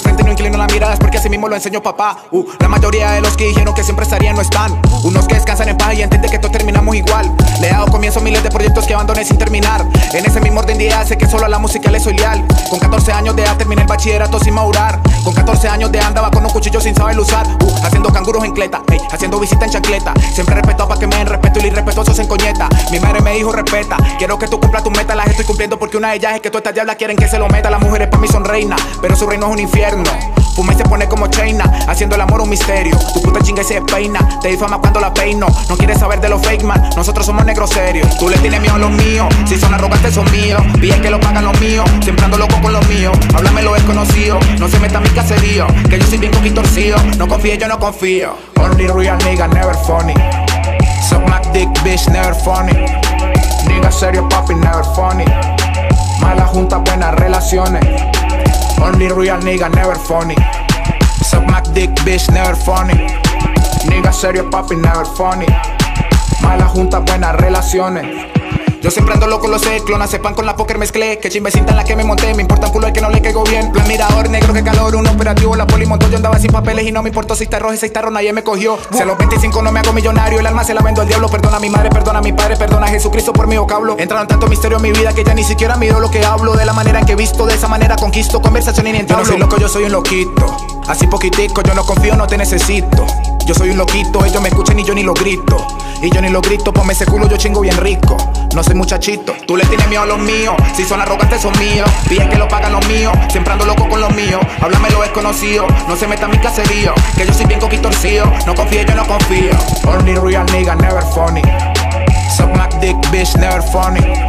frente y no inclino la mirada es porque así mismo lo enseñó papá. Uh, la mayoría de los que dijeron que siempre estarían no están. Unos que descansan en paz y entienden que todos terminamos igual. Le he dado comienzo a miles de proyectos que abandoné sin terminar. En ese mismo orden de idea sé que solo a la música le soy leal. Con 14 años de edad terminé el bachillerato sin madurar. Con 14 años de andaba con un cuchillo sin saber usar. Uh, haciendo canguros en cleta, haciendo visita en chancleta. Siempre respetado para que me den respeto y los irrespetuosos en coñeta. Mi madre me dijo respeta, quiero que tú cumplas tu meta, las estoy cumpliendo porque una de ellas es que todas estas diablas quieren que se lo meta. Las mujeres para mí son reinas, pero su reino es un infierno. Fuma y se pone como Chaina, haciendo el amor un misterio. Tu puta chinga y se peina, te difama cuando la peino. No quieres saber de los fake man, nosotros somos negros serios. Tú le tienes miedo a los míos, si son arrogantes son míos. Bien que lo pagan los míos, siempre ando loco con los míos. Háblame lo desconocido, no se meta en mi caserío. Que yo soy bien coquito torcido, no confíe, yo no confío. Only real nigga, never funny. Suck my dick, bitch, never funny. Nigga serio, papi, never funny. Mala junta, buenas relaciones. Only real nigga, never funny. Suck my dick, bitch, never funny. Nigga serio, papi, never funny. Mala junta, buenas relaciones. Yo siempre ando loco, lo sé, clona, sepan con la póker mezclé. Que chimbecita en la que me monté, me importa un culo el que no le caigo bien. Plan mirador, negro, que calor, un operativo, la poli montó Yo andaba sin papeles y no me importó si está rojo, si está rojo, nadie me cogió. Si a los 25 no me hago millonario, el alma se la vendo al diablo Perdona a mi madre, perdona a mi padre, perdona a Jesucristo por mi vocablo. Entraron tanto misterio en mi vida que ya ni siquiera miro lo que hablo. De la manera en que he visto, de esa manera conquisto conversación y ni Yo no soy loco, yo soy un loquito. Así poquitico, yo no confío, no te necesito. Yo soy un loquito, ellos me escuchan y yo ni lo grito. Y yo ni lo grito, ponme ese culo, yo chingo bien rico. No soy muchachito, tú le tienes miedo a los míos. Si son arrogantes, son míos. Piden que lo pagan los míos, siempre ando loco con los míos. Háblame lo desconocido, no se meta en mi caserío. Que yo soy bien coquitorcido, no confío, yo no confío. Only real nigga, never funny. Suck my dick, bitch, never funny.